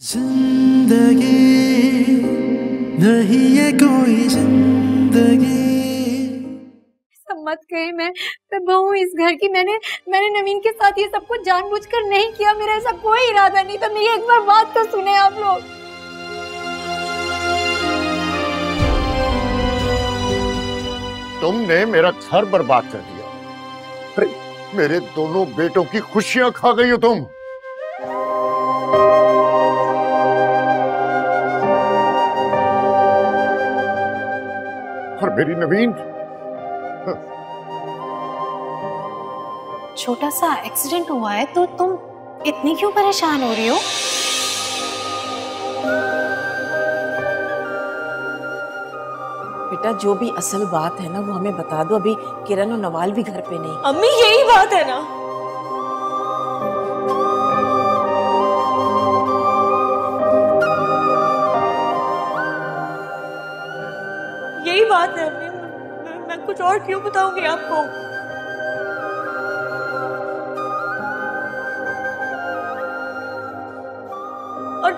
ज़िंदगी नहीं ये कोई ज़िंदगी। मत कहे मैं मैं बहू इस घर की मैंने मैंने नवीन के साथ ये सब कुछ जानबूझकर नहीं किया मेरा ऐसा कोई इरादा नहीं था मेरी एक बार बात तो सुने आप लोग। तुमने मेरा घर बर्बाद कर दिया। अरे मेरे दोनों बेटों की खुशियाँ खा गई हो तुम। और मेरी नवीन। छोटा सा एक्सीडेंट हुआ है तो तुम इतनी क्यों परेशान हो रही हो? बेटा जो भी असल बात है ना वो हमें बता दो। अभी किरण और नवाल भी घर पे नहीं। अम्मी यही बात है ना। यही बात है। अम्मी मैं, मैं कुछ और क्यों बताऊँगी आपको? और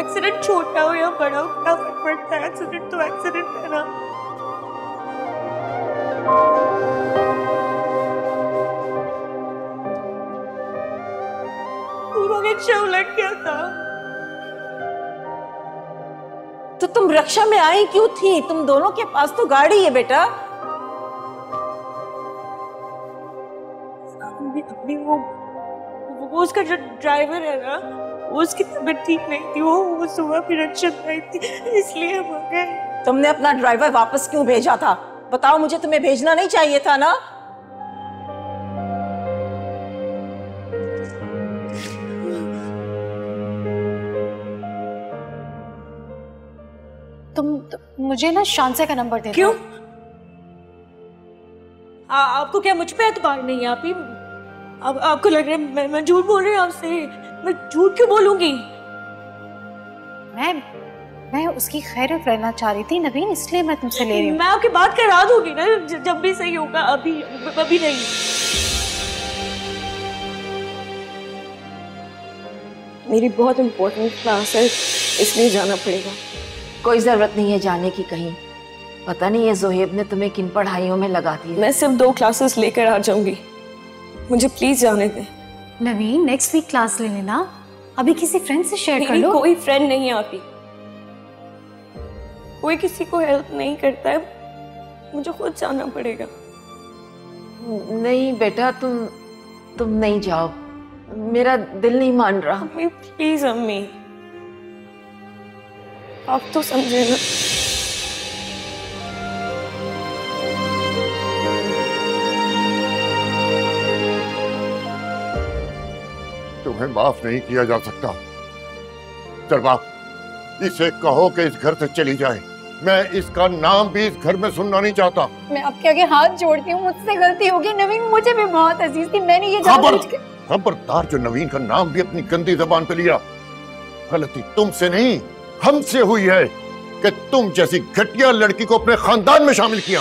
एक्सीडेंट छोटा हो या बड़ा हो क्या फ़र्क पड़ता है? एक्सीडेंट तो एक्सीडेंट है ना। पूरा एक शव लग गया था। तो तुम रक्षा में आई क्यों थी? तुम दोनों के पास तो गाड़ी है बेटा। अभी वो वो उसका जो ड्राइवर है ना वो उसकी तबीयत ठीक नहीं थी वो वो सुबह भी रक्षा में आई थी इसलिए हम गए। तुमने अपना ड्राइवर वापस क्यों भेजा था? बताओ मुझे तुम्हें भेजना नहीं चाहिए था ना? मुझे ना शांसे का नंबर दे क्यों? आ, आपको क्या मुझ पे एतबार नहीं है आप ही आप, आपको लग रहा है मैं, मैं झूठ बोल रही हूँ आपसे। मैं झूठ क्यों बोलूँगी? मैं मैं उसकी खैरियत रहना चाह रही थी नवीन इसलिए मैं तुमसे ले रही हूँ। मैं आपकी बात करा दूँगी ना जब भी सही होगा अभी अभी नहीं। मेरी बहुत इम्पोर्टेंट क्लास है इसलिए जाना पड़ेगा। कोई ज़रूरत नहीं है जाने की कहीं। पता नहीं ये जोहेब ने तुम्हें किन पढ़ाइयों में लगा दी मैं सिर्फ़ दो क्लासेस लेकर आ जाऊँगी। मुझे प्लीज़ जाने दें। नवीन नेक्स्ट वीक क्लास ले लेना। अभी किसी फ्रेंड से शेयर कर लो। कोई फ्रेंड नहीं है आप ही कोई किसी को हेल्प नहीं करता है। मुझे खुद जाना पड़ेगा। नहीं बेटा तुम तुम नहीं जाओ। मेरा दिल नहीं मान रहा। अम्मी प्लीज़ अम्मी। आप तो समझे ना। तुम्हें माफ़ नहीं किया जा सकता। बाप इसे कहो कि इस घर से चली जाए मैं इसका नाम भी इस घर में सुनना नहीं चाहता। मैं आपके आगे हाथ जोड़ती हूँ मुझसे गलती होगी। नवीन मुझे भी बहुत अज़ीज़ थी मैंने ये खबर! खबरदार जो नवीन का नाम भी अपनी गंदी जबान पे लिया गलती तुमसे नहीं हमसे हुई है कि तुम जैसी घटिया लड़की को अपने खानदान में शामिल किया।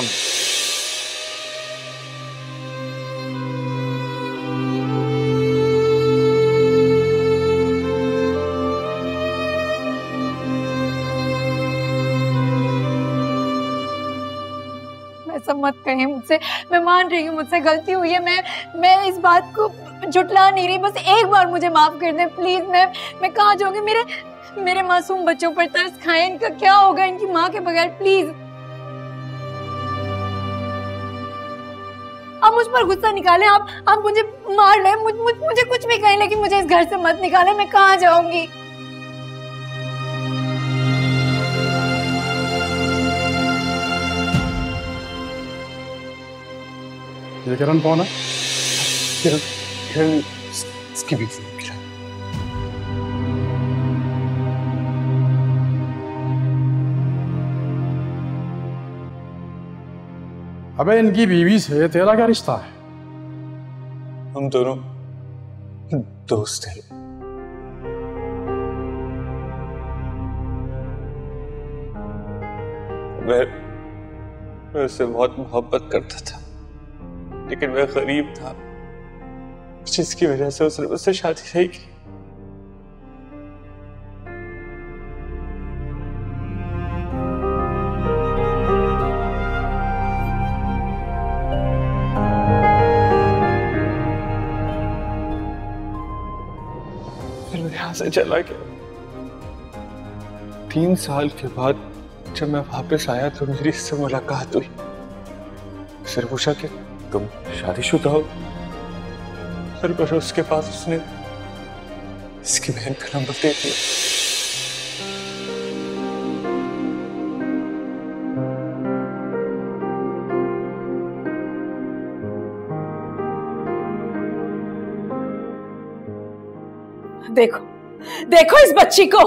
ऐसा मत कहें मुझसे। मैं मान रही हूँ, मुझसे गलती हुई है। मैं मैं इस बात को जुटला नहीं रही। बस एक बार मुझे माफ़ कर दे, प्लीज़। मैं मैं कहाँ जाऊँगी? मेरे मेरे मासूम बच्चों पर तरस खाए इनका क्या होगा? इनकी माँ के बगैर प्लीज़ आप मुझ पर गुस्सा निकालें आप आप मुझे मार लें मुझ, मुझ, मुझे कुछ भी कहें लेकिन मुझे इस घर से मत निकालें मैं कहाँ जाऊँगी? ये किरण कौन है? किरण किरण इसकी बीवी अबे इनकी बीवी से तेरा क्या रिश्ता है? हम दोनों दोस्त हैं। मैं मैं उससे बहुत मोहब्बत करता था, लेकिन मैं गरीब था। जिसकी वजह से उसने मुझसे शादी नहीं की। से चला गया। तीन साल के बाद जब मैं वापस आया तो मेरी इससे मुलाकात हुई। सिर्फ़ पूछा कि तुम शादीशुदा हो? हर बार उसके पास उसने इसकी बहन का नंबर दे। दिया देखो देखो इस बच्ची को।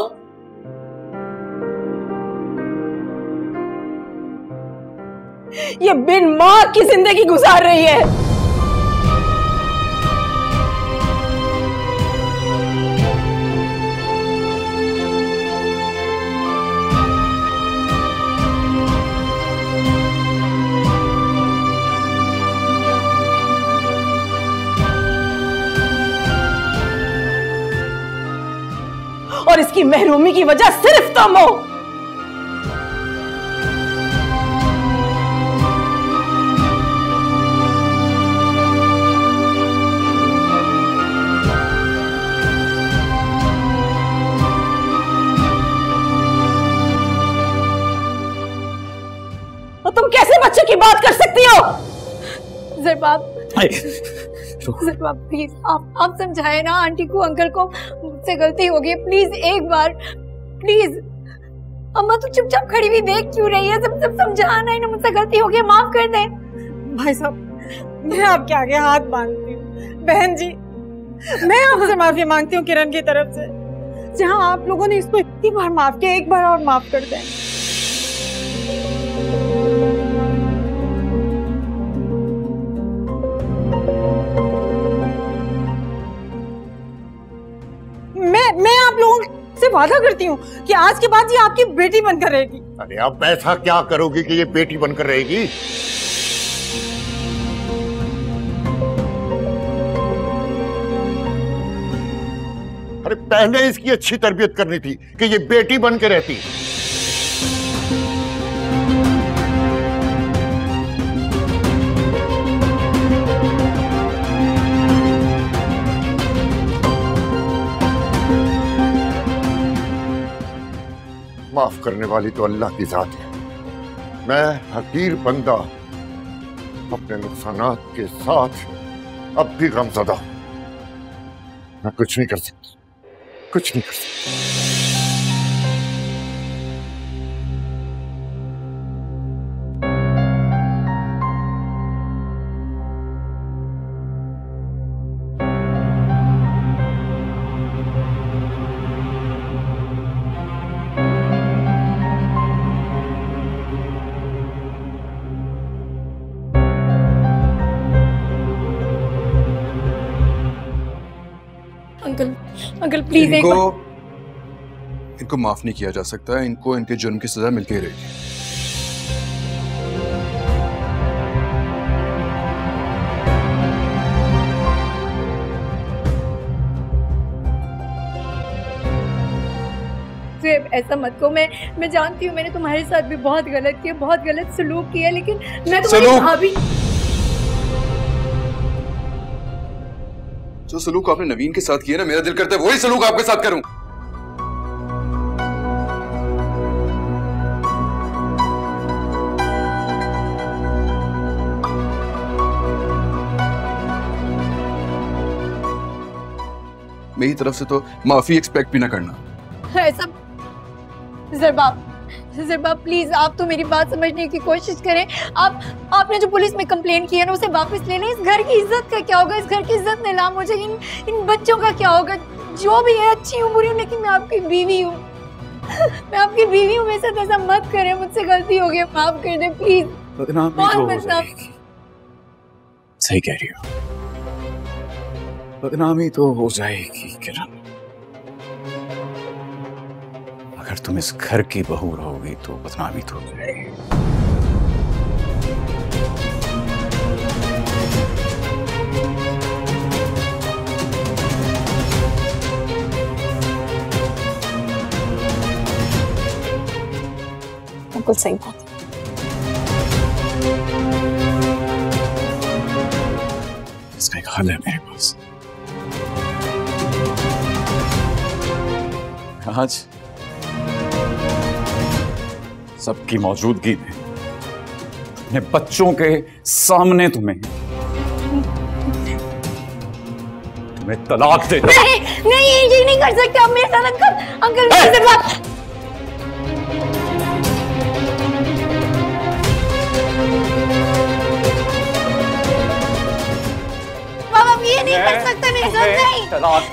ये बिन माँ की ज़िंदगी गुजार रही है। इसकी महरूमी की वजह सिर्फ़ तुम हो। तुम कैसे बच्चे की बात कर सकती हो? जरबाब जरबाब प्लीज़ आप आप समझाए ना आंटी को अंकल को। मुझसे गलती हो गई प्लीज़, एक बार। प्लीज़। अम्मा, तू चुपचाप खड़ी हुई देख क्यों रही है? सब सब समझाना ही ना मुझसे गलती हो गई माफ़ कर दे। भाई साहब, मैं आपके आगे हाथ मांगती हूँ। बहन जी, मैं आपसे माफ़ी मांगती हूँ किरण की तरफ़ से। जहाँ आप लोगों ने इसको इतनी बार माफ़ किया, एक बार और माफ़ कर दें। लोगों से वादा करती हूँ कि आज के बाद ये आपकी बेटी बनकर रहेगी। अरे आप ऐसा क्या करोगी कि ये बेटी बनकर रहेगी? अरे पहले इसकी अच्छी तरबियत करनी थी कि ये बेटी बनकर के रहती। माफ़ करने वाली तो अल्लाह की जात है। मैं हकीर बंदा, अपने नुकसान के साथ अब भी गमजदा हूँ। मैं कुछ नहीं कर सकती। कुछ नहीं कर सकती। अंकल प्लीज़ इनको इनको माफ़ नहीं किया जा सकता है इनको इनके जुर्म की सजा मिलती रहेगी। ऐसा मत को मैं मैं जानती हूँ मैंने तुम्हारे साथ भी बहुत गलत किया बहुत गलत सलूक किया लेकिन मैं तुम्हारी भाभी जो सलूक आपने नवीन के साथ किया ना, मेरा दिल करता है वही सलूक आपके साथ करूँ। मेरी तरफ़ से तो माफ़ी एक्सपेक्ट भी ना करना। ऐसा जरबाब जरबाब प्लीज़ आप तो मेरी बात समझने की कोशिश करें। आप आपने जो पुलिस में कंप्लेन की है ना उसे वापस ले लें। इस घर की इज़्ज़त का क्या होगा? इस घर की इज़्ज़त नीलाम हो जाएगी इन इन बच्चों का क्या होगा? जो भी है अच्छी हूँ बुरी हूँ लेकिन मैं आपकी बीवी हूँ। मैं आपकी बीवी हूँ मेरे साथ ऐसा मत करें। मुझसे गलती हो गई माफ़ कर दे प्लीज़ तो जाएगी। सही कह रही हो। बदनामी तो हो जाएगी किरण। अगर तुम इस घर की बहू रहोगी तो बदनामी तो बिल्कुल सही बात। इसका एक हल है मेरे पास। आज सबकी मौजूदगी में। अपने बच्चों के सामने तुम्हें। तुम्हें तलाक दे। नहीं नहीं ये नहीं कर सकते। आप मेरे साथ अंकल अंकल मेरे से बात बाबा आप ये नहीं कर सकते मेरे साथ नहीं।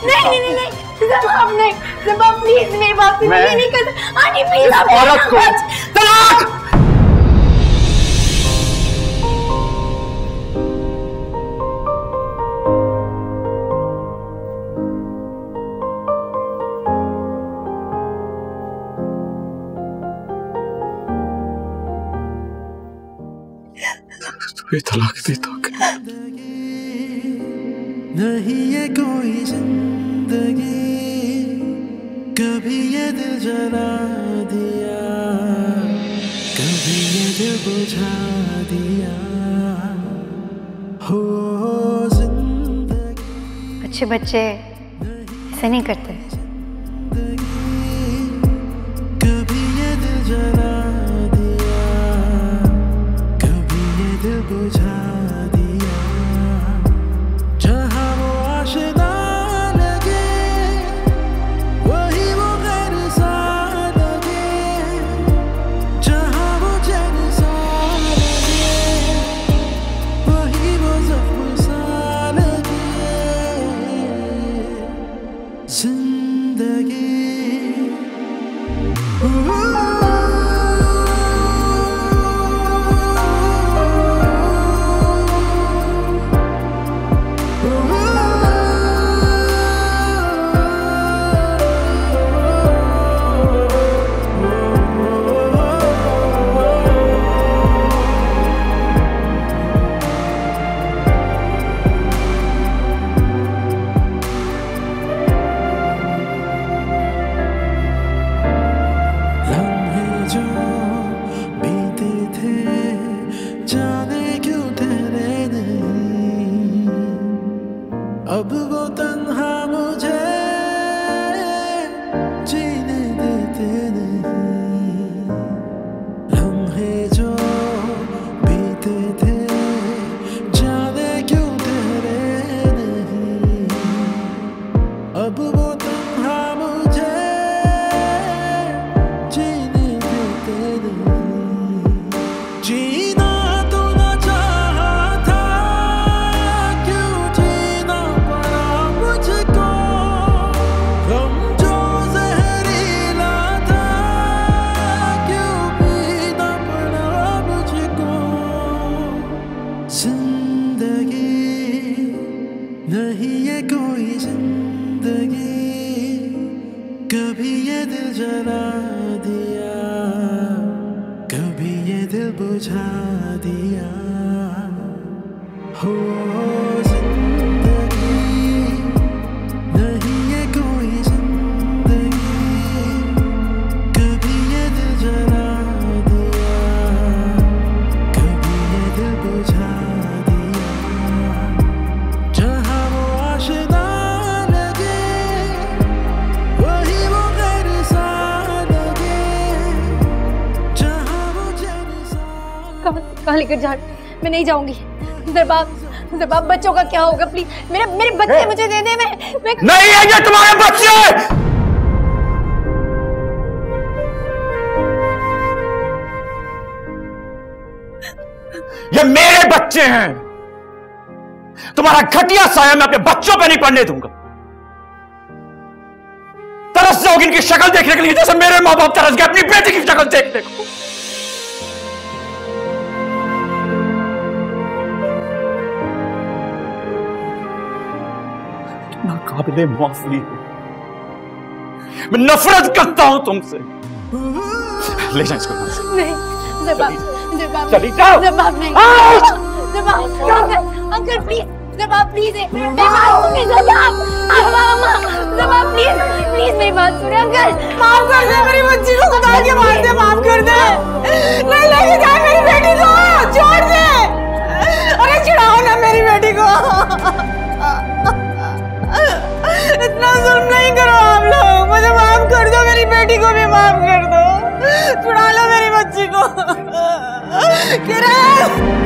नहीं नहीं नहीं नहीं। जबाब नहीं जबाब प्लीज़ मेरे बाप से नहीं कर सकता। आंटी प्लीज़ आप औरत को तलाक हूँ नहीं ये कोई ज़िंदगी कभी ये दिल जला दिया। बुझा दिया। हो अच्छे बच्चे ऐसे नहीं करते। लेकर जा मैं नहीं जाऊँगी। दरबाब दरबाब बच्चों का क्या होगा? प्लीज़ मेरे मेरे बच्चे मुझे दे दे मैं मैं नहीं है ये तुम्हारे बच्चे! ये मेरे बच्चे हैं। तुम्हारा घटिया साया मैं अपने बच्चों पे नहीं पड़ने दूँगा। तरस जाओगे इनकी शक्ल देखने के लिए जैसे मेरे माँ बाप तरस गए अपनी बेटी की शक्ल देखने को। नाकाबिले माफ़ी। हो मैं नफरत करता हूँ तुमसे। ले जाए इसको। नहीं चली जाओ। नहीं अंकल अंकल प्लीज़ प्लीज़ मेरी बात सुनिए दरबाब प्लीज़ प्लीज़ मेरी बात सुनिए अंकल। माफ़ कर दे मेरी बच्ची को खुदा के वास्ते माफ़ कर दे। नहीं लेके जा मेरी बेटी को छोड़ दे। अरे छुड़ाओ ना मेरी बेटी को। इतना जुल्म नहीं करो आप लोग। मुझे माफ़ कर दो, मेरी बेटी को भी माफ़ कर दो। छुड़ा लो मेरी बच्ची को। किरण!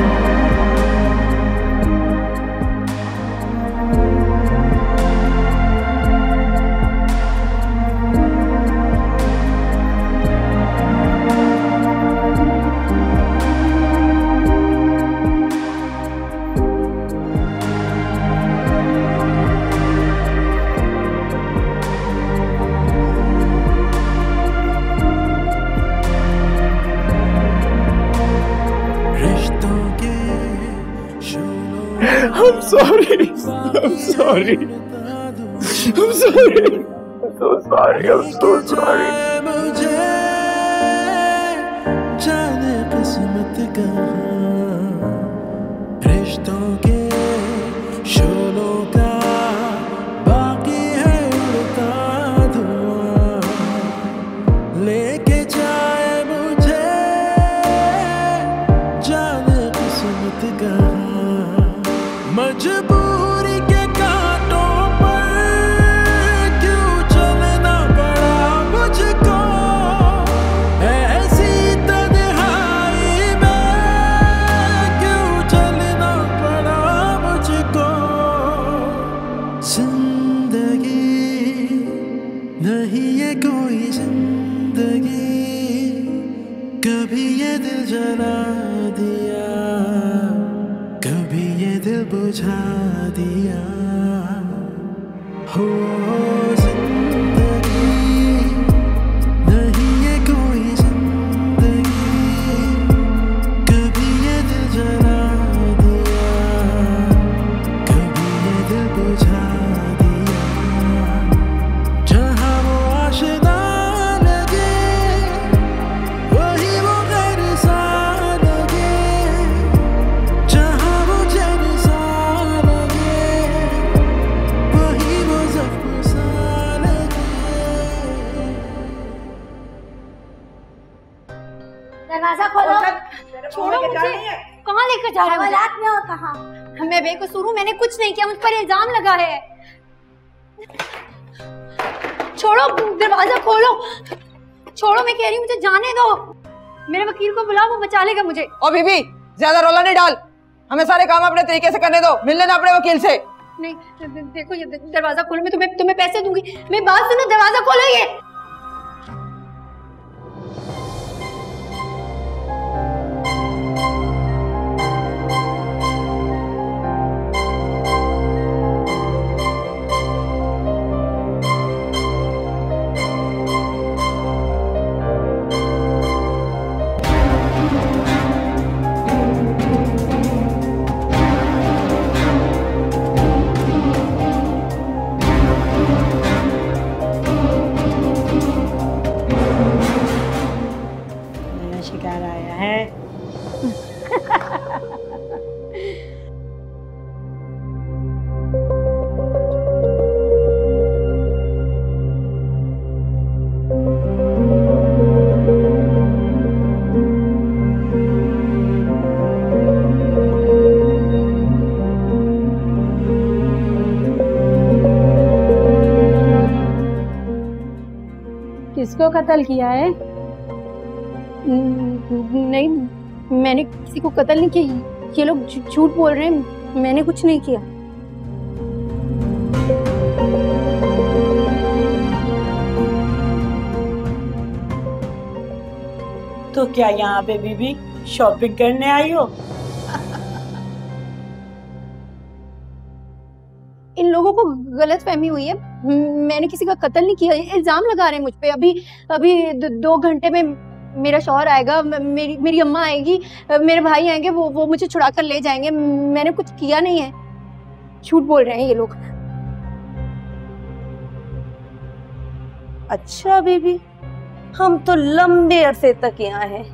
I'm sorry. I'm sorry. I'm sorry. I'm so sorry. I'm so sorry. जाए मुझे जाने किस्मत कहाँ लगा है। छोड़ो दरवाज़ा खोलो। छोड़ो मैं कह रही हूँ मुझे जाने दो। मेरे वकील को बुलाओ वो बचा लेगा मुझे। ओ बीबी ज़्यादा रोला नहीं डाल। हमें सारे काम अपने तरीके से करने दो। मिल लेना अपने वकील से। नहीं देखो ये दरवाज़ा खोलो मैं तुम्हें तुम्हें पैसे दूँगी। मैं बात सुनो दरवाज़ा खोलो ये। किसको कत्ल किया है? नहीं मैंने किसी को कत्ल नहीं किया। ये लोग झूठ बोल रहे हैं। मैंने कुछ नहीं किया। तो क्या यहाँ पे बीबी शॉपिंग करने आई हो? इन लोगों को गलत फहमी हुई है। मैंने किसी का कत्ल नहीं किया, इल्ज़ाम लगा रहे हैं मुझ पर अभी अभी दो घंटे में मेरा शौहर आएगा मेरी मेरी अम्मा आएगी मेरे भाई आएँगे, वो वो मुझे छुड़ा कर ले जाएँगे। मैंने कुछ किया नहीं है। झूठ बोल रहे हैं ये लोग। अच्छा बीबी, हम तो लंबे अरसे तक यहाँ हैं।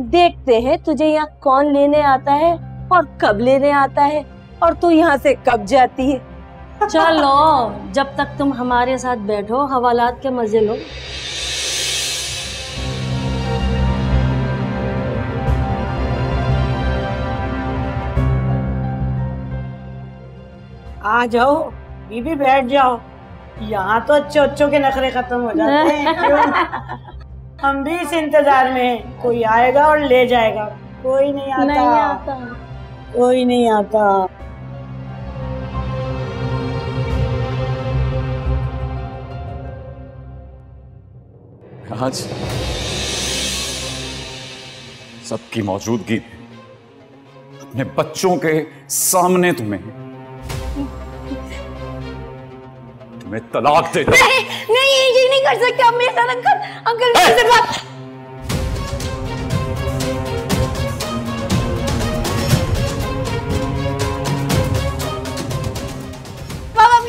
देखते हैं तुझे यहाँ कौन लेने आता है और कब लेने आता है, और तू यहाँ से कब जाती है। चलो जब तक तुम हमारे साथ बैठो हवालात के मज़े लो। आ जाओ बीबी बैठ जाओ। यहाँ तो अच्छे अच्छों के नखरे खत्म हो जाते हैं हम भी इस इंतज़ार में हैं कोई आएगा और ले जाएगा कोई नहीं आता। नहीं आता। कोई नहीं आता। आज सबकी मौजूदगी में अपने बच्चों के सामने तुम्हें तुम्हें तलाक दे। नहीं नहीं ये नहीं कर सकते आप मेरे साथ अंकल अंकल मेरे से बात।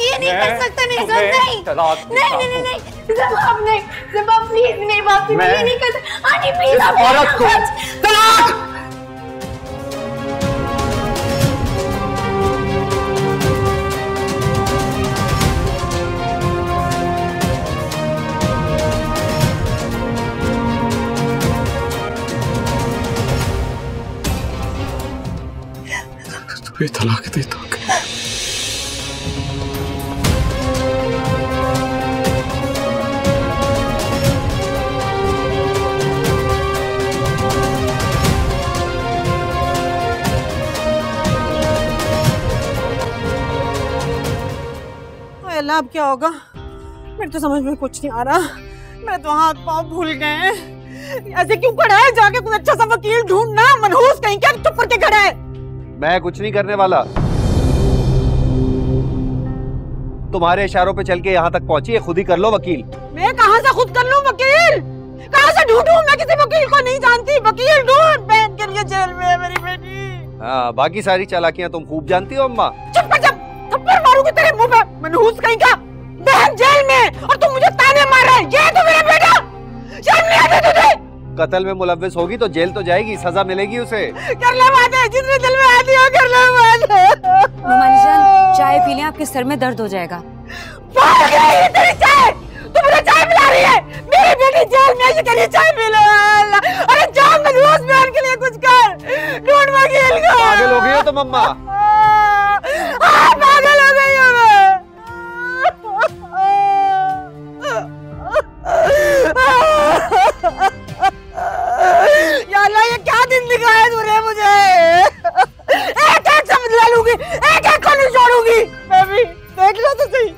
ये नहीं कर सकते मेरे साथ तुम्हें नहीं। तलाक नहीं देता नहीं नहीं। हूँ। नहीं जब आप नहीं जब प्लीज़ मेरी बात मैं ये नहीं कर आंटी प्लीज़ आप औरत को तलाक तलाक देता अल्लाह अब क्या होगा? मेरे तो समझ में कुछ नहीं आ रहा। मेरे तो हाथ पाँव भूल गए हैं। ऐसे क्यों खड़ा है? जाके कुछ अच्छा सा वकील ढूंढना। मनहूस कहीं क्या? चुप करके खड़ा है। मैं कुछ नहीं करने वाला। तुम्हारे इशारों पे चल के यहाँ तक पहुँची है? खुद ही कर लो वकील। मैं कहाँ से खुद कर लूँ वकील? कहाँ से ढूंढूं? मैं किसी वकील को नहीं जानती। वकील ढूंढ। बहन के लिए जेल में है मेरी बेटी। हाँ बाकी सारी चालाकियाँ तुम खूब जानती हो अम्मा। चुप कर जब थप्पड़ मारूँगी तेरे मुँह पे। मनहूस कहीं का? बहन जेल में और तू मुझे ताने मार रहा है। ये है तू मेरा बेटा। शर्म नहीं आती तुझे। कत्ल में मुलविस होगी तो जेल तो जाएगी सजा मिलेगी उसे। कर ले बात है जिसने दिल में आ दिया कर ले बात नुमानी जान चाय पी लें आपके सर में दर्द हो जाएगा। पागल है ये तेरी चाय। तू मुझे चाय पिला रही है। मेरी बेटी जेल में है, ये के लिए चाय पिला अरे मनहूस बहन के लिए कुछ कर। ढूंढ वकील को पागल हो गई हो तुम अम्मा। देख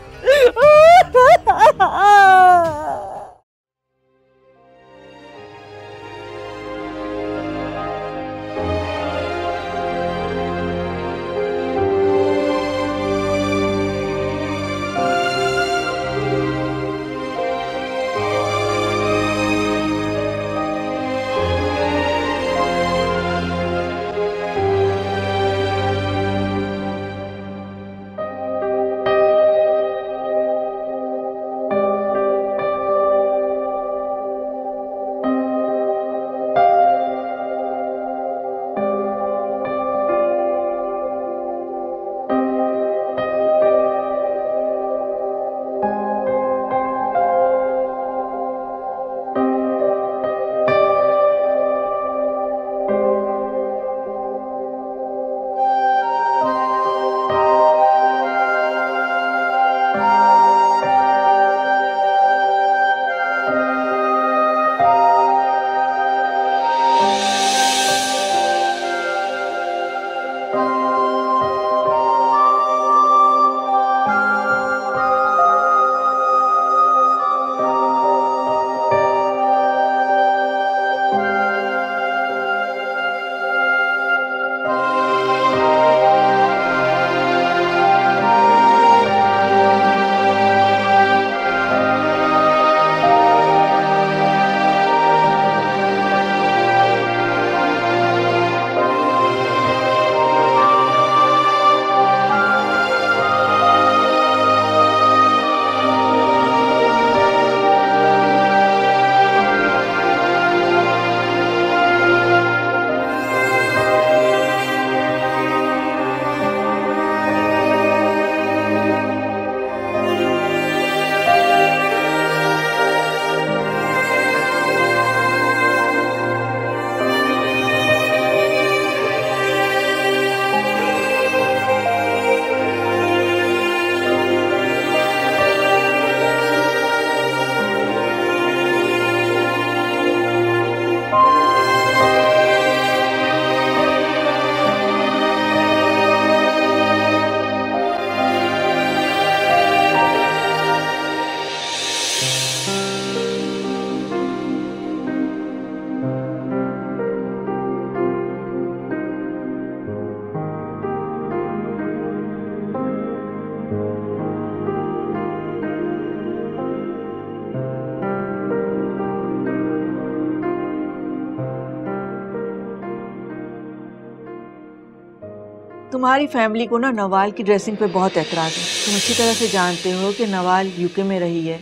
तुम्हारी फैमिली को ना नवाल की ड्रेसिंग पे बहुत एतराज़ है। तुम अच्छी तरह से जानते हो कि नवाल यूके में रही है।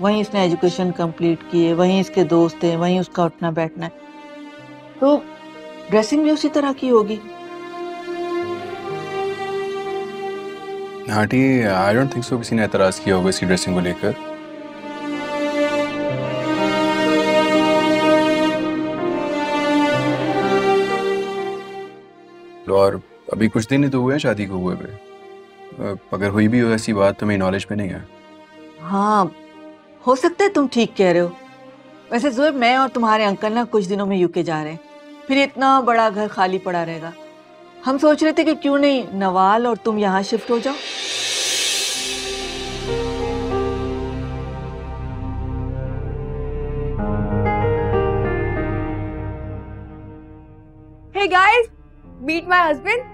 वहीं इसने एजुकेशन कंप्लीट की है, वहीं इसके दोस्त हैं, वहीं उसका उठना बैठना है। तो ड्रेसिंग भी उसी तरह की होगी। Aunty I don't think so किसी ने एतराज़ किया होगा इसकी ड्रेसिंग को लेकर। अभी कुछ दिन ही तो हुए हैं शादी को हुए हुए। अगर हुई भी हो ऐसी बात तो मेरी नॉलेज में नहीं है। हाँ हो सकता है तुम ठीक कह रहे हो। वैसे जोएब मैं और तुम्हारे अंकल ना कुछ दिनों में यूके जा रहे हैं। फिर इतना बड़ा घर खाली पड़ा रहेगा। हम सोच रहे थे कि क्यों नहीं नवाल और तुम यहाँ शिफ्ट हो जाओ। Hey guys, meet my husband.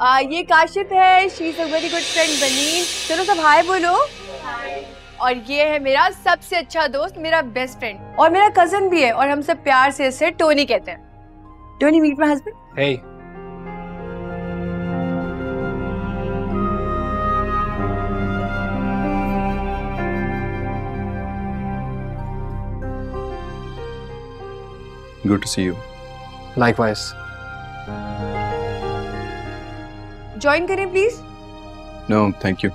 आ, ये काशिफ है she is a very good friend Baneen चलो सब हाय बोलो और ये है मेरा सबसे अच्छा दोस्त मेरा बेस्ट फ्रेंड और मेरा कज़न भी है और हम सब प्यार से इसे टोनी कहते हैं Tony meet my husband Hey. Good to see you. Likewise. Join करें प्लीज़ No, thank you.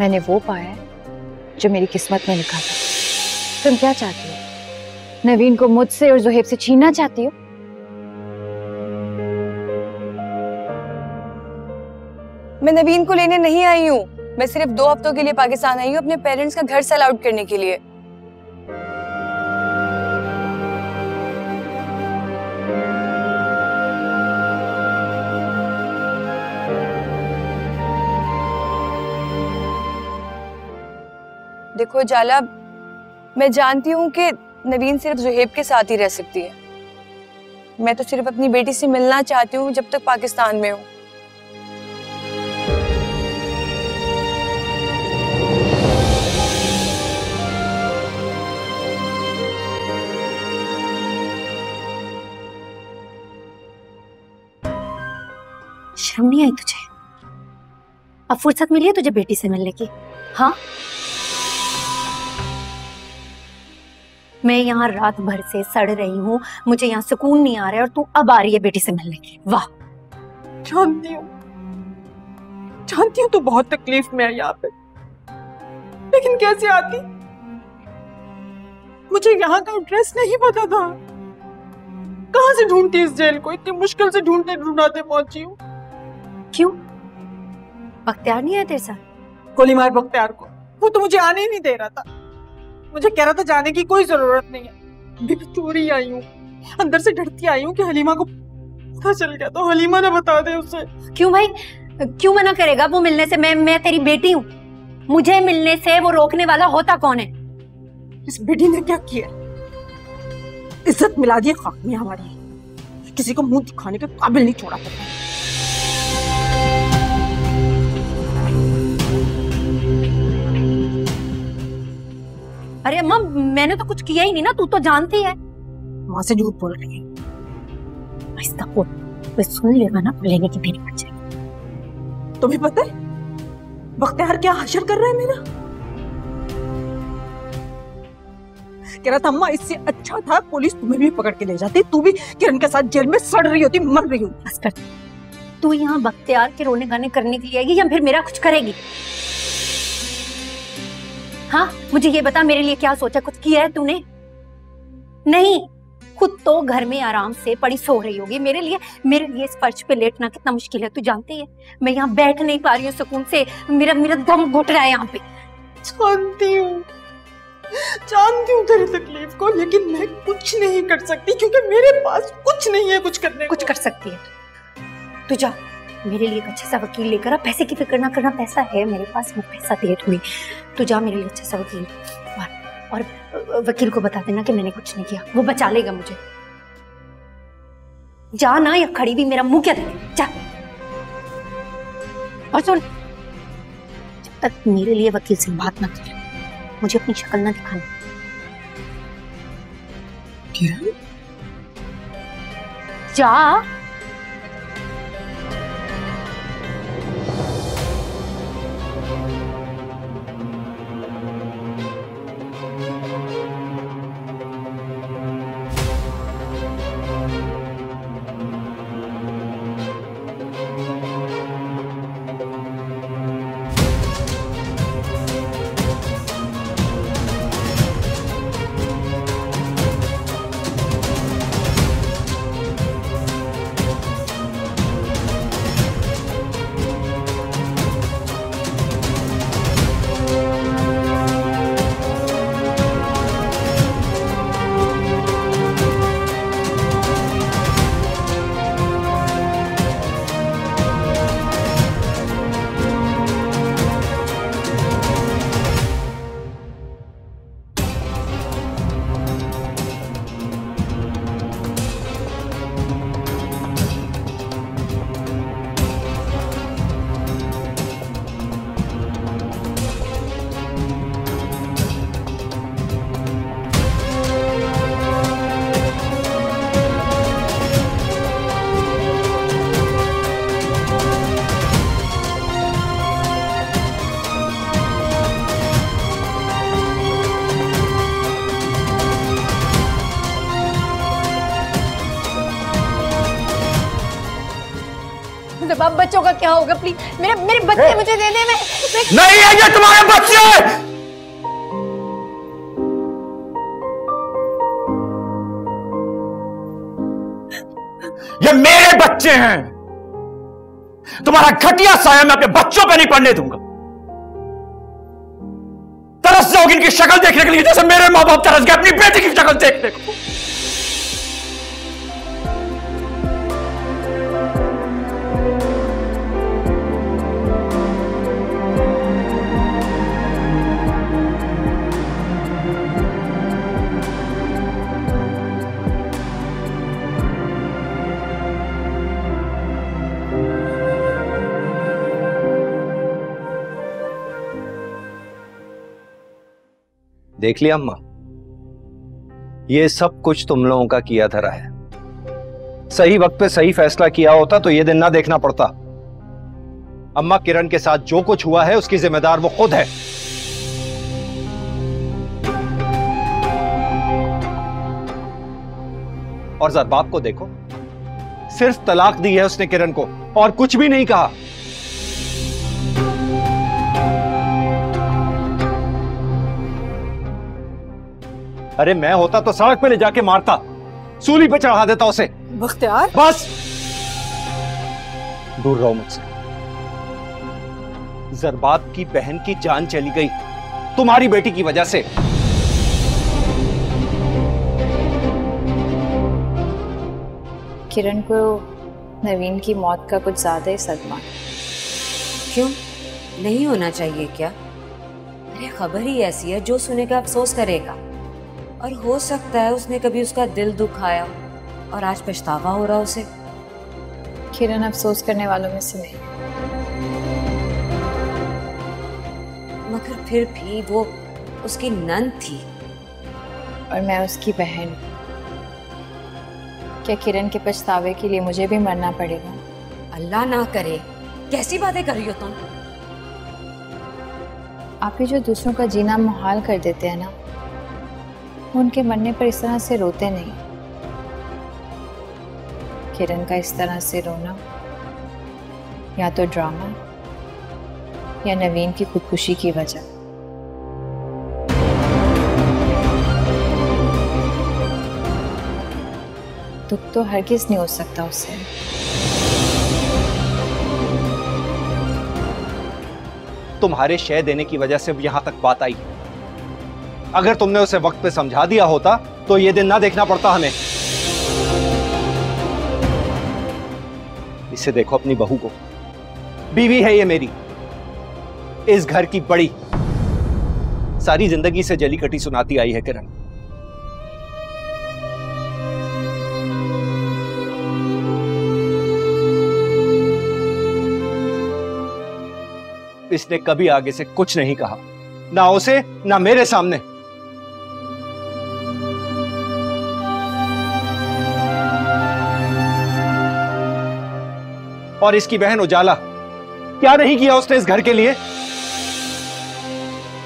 मैंने वो पाया जो मेरी किस्मत में लिखा था तुम क्या चाहती हो? नवीन को मुझसे और जोहेब से छीनना चाहती हो? मैं नवीन को लेने नहीं आई हूँ। मैं सिर्फ़ दो हफ्तों के लिए पाकिस्तान आई हूँ अपने पेरेंट्स का घर सेल आउट करने के लिए। देखो जाला मैं जानती हूँ कि नवीन सिर्फ़ जुहेब के साथ ही रह सकती है। मैं तो सिर्फ़ अपनी बेटी से मिलना चाहती हूँ, जब तक पाकिस्तान में हूँ। शर्म नहीं आई तुझे? अब फुर्सत मिली है तुझे बेटी से मिलने की? हाँ? मैं यहाँ रात भर से सड़ रही हूँ मुझे यहाँ सुकून नहीं आ रहा है और तू अब आ रही है बेटी से मिलने। की वाह। जानती हूँ। जानती हूँ तो बहुत तकलीफ़ में है यहाँ पे। लेकिन कैसे आती? मुझे यहाँ का एड्रेस नहीं पता था। कहाँ से ढूंढती इस जेल को? इतनी मुश्किल से ढूंढते ढूंढाते पहुँची हूँ। क्यों? बख्तियार नहीं है तेरे साथ? गोली मार बख्तियार को। वो तो मुझे आने ही नहीं दे रहा था। मुझे कह रहा था जाने की कोई ज़रूरत नहीं है। अभी चोरी आई हूँ। अंदर से डरती आई हूँ कि हलीमा को पता चल गया तो हलीमा ने बता दे उसे। क्यों भाई? क्यों मना करेगा वो मिलने से? मैं मैं तेरी बेटी हूँ। मुझे मिलने से वो रोकने वाला होता कौन है? इस बेटी ने क्या किया? इज़्ज़त मिला दी खाक में हमारी। किसी को मुँह दिखाने के काबिल नहीं छोड़ा था अरे अम्मा मैंने तो कुछ किया ही नहीं ना तू तो जानती है। माँ से झूठ बोल रही है। आहिस्ता बोल कोई सुन लेगा ना तो लेने की देरी पड़ जाएगी तुम्हें पता है बख्तियार क्या हासिल कर रहा है मेरा? कह रहा था अम्मा इससे अच्छा था पुलिस तुम्हें भी पकड़ के ले जाती तू भी किरण के साथ जेल में सड़ रही होती मर रही होती। तू यहाँ बख्तियार के रोने गाने करने के लिए आएगी या फिर मेरा कुछ करेगी? हाँ मुझे ये बता मेरे लिए क्या सोचा कुछ किया है तूने? नहीं खुद तो घर में आराम से पड़ी सो रही होगी। मेरे लिए मेरे लिए इस फर्श पे लेटना कितना मुश्किल है तू जानती है मैं यहाँ बैठ नहीं पा रही हूँ सुकून से। मेरा मेरा दम घुट रहा है यहाँ पे। जानती हूँ। जानती हूँ तेरी तकलीफ़ को लेकिन मैं कुछ नहीं कर सकती क्योंकि मेरे पास कुछ नहीं है कुछ करने कुछ कर सकती है। तू जा मेरे लिए एक अच्छा सा वकील लेकर आ। पैसे की फ़िक्र ना करना पैसा है मेरे पास मैं पैसा दे दूँगी। तू जा मेरे लिए अच्छा सा वकील। और वकील को बता देना कि मैंने कुछ नहीं किया। वो बचा लेगा मुझे। जा ना या खड़ी भी मेरा मुँह क्या देखे? जा। और सुन, जब तक मेरे लिए वकील से बात ना कर, मुझे अपनी शक्ल ना दिखानी। किरण? जा। प्लीज़ मेरे मेरे बच्चे मुझे दे दे मैं, मैं नहीं है ये तुम्हारे बच्चे! ये मेरे बच्चे हैं। तुम्हारा घटिया साया मैं अपने बच्चों पे नहीं पढ़ने दूँगा। तरस जाओगे इनकी शक्ल देखने के लिए जैसे मेरे माँ बाप तरस गए अपनी बेटी की शक्ल देखने को। देख लिया अम्मा। ये सब कुछ तुम लोगों का किया धरा है। सही वक्त पे सही फैसला किया होता तो ये दिन ना देखना पड़ता। अम्मा किरण के साथ जो कुछ हुआ है, उसकी जिम्मेदार वो खुद है। और जरा बाप को देखो, सिर्फ़ तलाक दी है उसने किरण को, और कुछ भी नहीं कहा। अरे मैं होता तो सड़क पे ले जाके मारता। सूली पे चढ़ा देता उसे। बख्तियार। बस। दूर रहो मुझसे। जरबाब की बहन की जान चली गई। तुम्हारी बेटी की वजह से। किरण को नवीन की मौत का कुछ ज़्यादा ही सदमा क्यों? नहीं होना चाहिए क्या? अरे खबर ही ऐसी है जो सुनेगा अफसोस करेगा। और हो सकता है उसने कभी उसका दिल दुखाया और आज पछतावा हो रहा उसे। किरण अफसोस करने वालों में से नहीं। मगर फिर भी वो उसकी नंद थी। और मैं उसकी बहन क्या किरण के पछतावे के लिए मुझे भी मरना पड़ेगा? अल्लाह ना करे। कैसी बातें कर रही हो तुम? आप ही जो दूसरों का जीना मुहाल कर देते हैं ना उनके मरने पर इस तरह से रोते नहीं। किरण का इस तरह से रोना या तो ड्रामा या नवीन की खुदकुशी की वजह। दुख तो हरगिज नहीं हो सकता उससे तुम्हारे शय देने की वजह से यहाँ तक बात आई। अगर तुमने उसे वक्त पे समझा दिया होता तो ये दिन ना देखना पड़ता हमें। इसे देखो अपनी बहू को। बीवी है ये मेरी। इस घर की बड़ी। सारी ज़िंदगी से जली कटी सुनाती आई है किरण। इसने कभी आगे से कुछ नहीं कहा। ना उसे, ना मेरे सामने। और इसकी बहन उजाला। क्या नहीं किया उसने इस घर के लिए?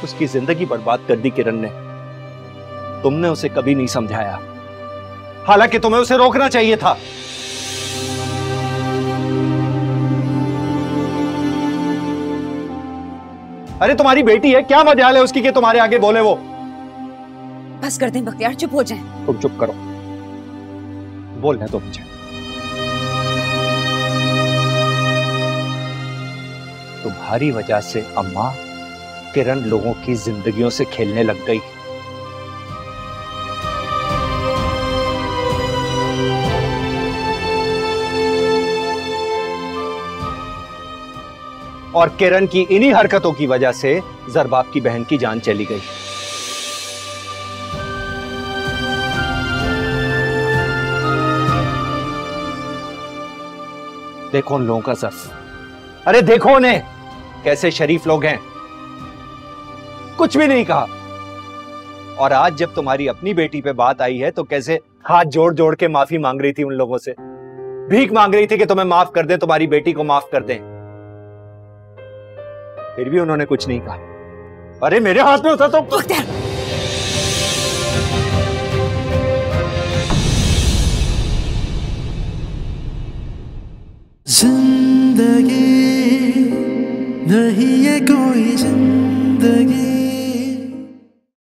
उसकी ज़िंदगी बर्बाद कर दी किरण ने। तुमने उसे कभी नहीं समझाया। हालाँकि तुम्हें उसे रोकना चाहिए था। अरे तुम्हारी बेटी है क्या मजाल है उसकी कि तुम्हारे आगे बोले वो? बस कर दें बख्तियार चुप हो जाए। तुम चुप करो। बोलने तो मुझे। तुम्हारी वजह से अम्मा किरण लोगों की जिंदगियों से खेलने लग गई। और किरण की इन्हीं हरकतों की वजह से जरबाब की बहन की जान चली गई। देखो उन लोगों का सफ अरे देखो उन्हें कैसे शरीफ लोग हैं। कुछ भी नहीं कहा। और आज जब तुम्हारी अपनी बेटी पे बात आई है तो कैसे हाथ जोड़ जोड़ के माफ़ी मांग रही थी उन लोगों से? भीख मांग रही थी कि तुम्हें माफ़ कर दे तुम्हारी बेटी को माफ़ कर दे। फिर भी उन्होंने कुछ नहीं कहा। अरे मेरे हाथ में उठा तो ज़िंदगी नहीं है कोई ज़िंदगी।